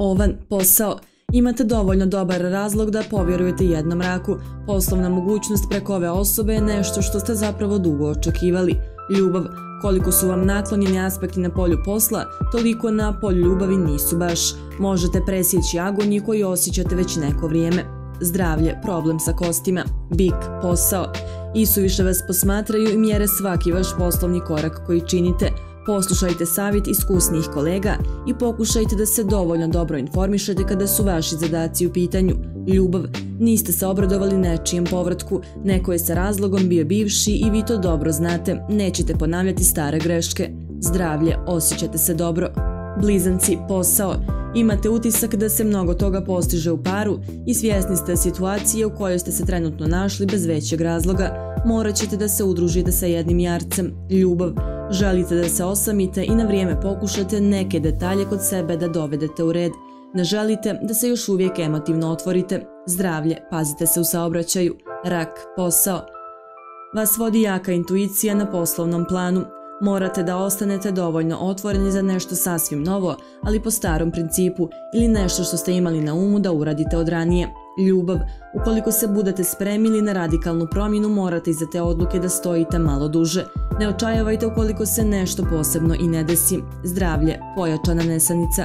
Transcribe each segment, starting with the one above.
Ovan, posao. Imate dovoljno dobar razlog da povjerujete jednom raku. Poslovna mogućnost preko ove osobe je nešto što ste zapravo dugo očekivali. Ljubav. Koliko su vam naklonjeni aspekti na polju posla, toliko na polju ljubavi nisu baš. Možete presjeći agoniju koju osjećate već neko vrijeme. Zdravlje, problem sa kostima. Bik, posao. Isuviše vas posmatraju i mjere svaki vaš poslovni korak koji činite. Poslušajte savjet iskusnijih kolega i pokušajte da se dovoljno dobro informišete kada su vaši zadaci u pitanju. Ljubav, niste se obradovali nečijem povratku, neko je sa razlogom bio bivši i vi to dobro znate, nećete ponavljati stare greške. Zdravlje, osjećate se dobro. Blizanci, posao. Imate utisak da se mnogo toga postiže u paru i svjesni ste situacije u kojoj ste se trenutno našli bez većeg razloga. Morat ćete da se udružite sa jednim jarcem. Ljubav. Želite da se osamite i na vrijeme pokušate neke detalje kod sebe da dovedete u red. Ne želite da se još uvijek emotivno otvorite. Zdravlje, pazite se u saobraćaju. Rak, posao. Vas vodi jaka intuicija na poslovnom planu. Morate da ostanete dovoljno otvoreni za nešto sasvim novo, ali po starom principu ili nešto što ste imali na umu da uradite od ranije. Ljubav, ukoliko se budete spremili na radikalnu promjenu, morate iza te odluke da stojite malo duže. Ne očajavajte ukoliko se nešto posebno i ne desi. Zdravlje, pojačana nesanica.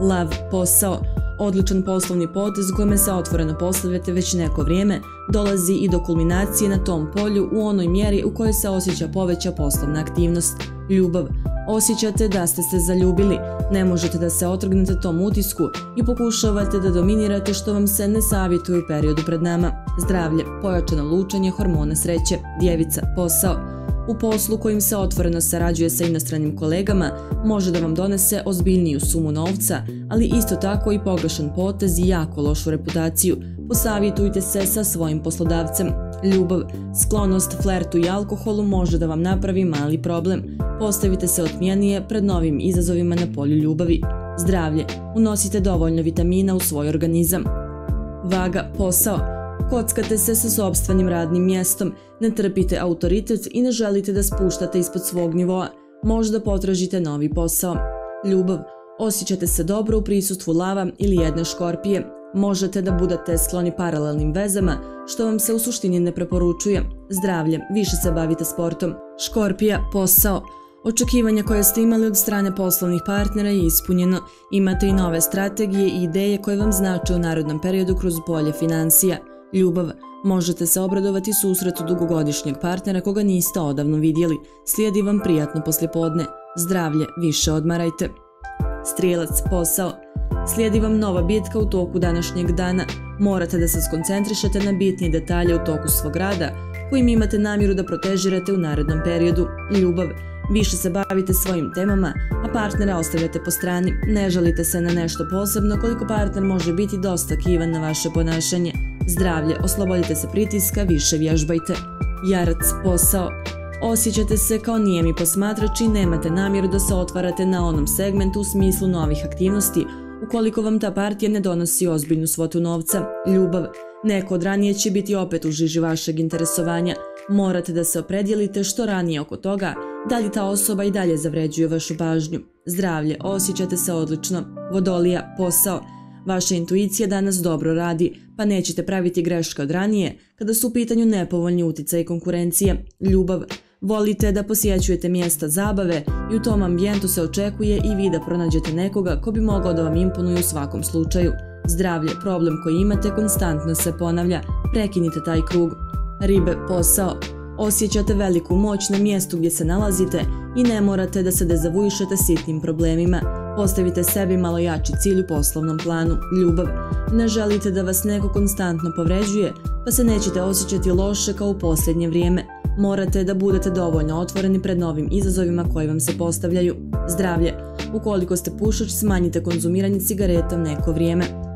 Lav, posao, odličan poslovni potez u kome se otvoreno postavljate već neko vrijeme, dolazi i do kulminacije na tom polju u onoj mjeri u kojoj se osjeća poveća poslovna aktivnost. Ljubav, osjećate da ste se zaljubili, ne možete da se otrgnete tom utisku i pokušavate da dominirate što vam se ne savjetuje u periodu pred nama. Zdravlje, pojačano lučanje, hormona sreće, djevica, posao, u poslu kojim se otvoreno sarađuje sa inostranim kolegama može da vam donese ozbiljniju sumu novca, ali isto tako i pogrešan potez i jako lošu reputaciju. Posavjetujte se sa svojim poslodavcem. Ljubav, sklonost, flertu i alkoholu može da vam napravi mali problem. Postavite se otmijenije pred novim izazovima na polju ljubavi. Zdravlje, unosite dovoljno vitamina u svoj organizam. Vaga, posao, Kockate se sa sobstvenim radnim mjestom, ne trpite autoritet i ne želite da spuštate ispod svog nivoa. Možda potražite novi posao. Ljubav. Osjećate se dobro u prisustvu lava ili jedne škorpije. Možete da budete skloni paralelnim vezama, što vam se u suštini ne preporučuje. Zdravlje. Više se bavite sportom. Škorpija. Posao. Očekivanja koje ste imali od strane poslovnih partnera je ispunjeno. Imate i nove strategije i ideje koje vam znače u narodnom periodu kroz polje financija. Ljubav. Možete se obradovati susretu dugogodišnjeg partnera koga niste odavno vidjeli. Slijedi vam prijatno poslijepodne. Zdravlje, više odmarajte. Strijelac, posao. Slijedi vam nova bitka u toku današnjeg dana. Morate da se skoncentrišete na bitnije detalje u toku svog rada, kojim imate namjeru da protežirate u narednom periodu. Ljubav. Više se bavite svojim temama, a partnera ostavljate po strani. Ne žalite se na nešto posebno koliko partner može biti dosta kivan na vaše ponašanje. Zdravlje, oslobodite se pritiska, više vježbajte. Jarac, posao. Osjećate se kao nijemi posmatrači i nemate namjeru da se otvarate na onom segmentu u smislu novih aktivnosti, ukoliko vam ta partija ne donosi ozbiljnu svotu novca, ljubav. Neko od ranije će biti opet u žiži vašeg interesovanja. Morate da se opredjelite što ranije oko toga, da li ta osoba i dalje zavređuje vašu pažnju. Zdravlje, osjećate se odlično. Vodolija, posao. Vaša intuicija danas dobro radi, pa nećete praviti greške od ranije kada su u pitanju nepovoljni utjecaj i konkurencije, ljubav. Volite da posjećujete mjesta zabave i u tom ambijentu se očekuje i vi da pronađete nekoga ko bi mogao da vam imponuje u svakom slučaju. Zdravlje, problem koji imate, konstantno se ponavlja. Prekinite taj krug. Ribe, posao. Osjećate veliku moć na mjestu gdje se nalazite i ne morate da se dezavujušete sitnim problemima. Postavite sebi malo jači cilj u poslovnom planu, ljubav. Ne želite da vas neko konstantno povređuje, pa se nećete osjećati loše kao u posljednje vrijeme. Morate da budete dovoljno otvoreni pred novim izazovima koji vam se postavljaju. Zdravlje. Ukoliko ste pušač, smanjite konzumiranje cigareta neko vrijeme.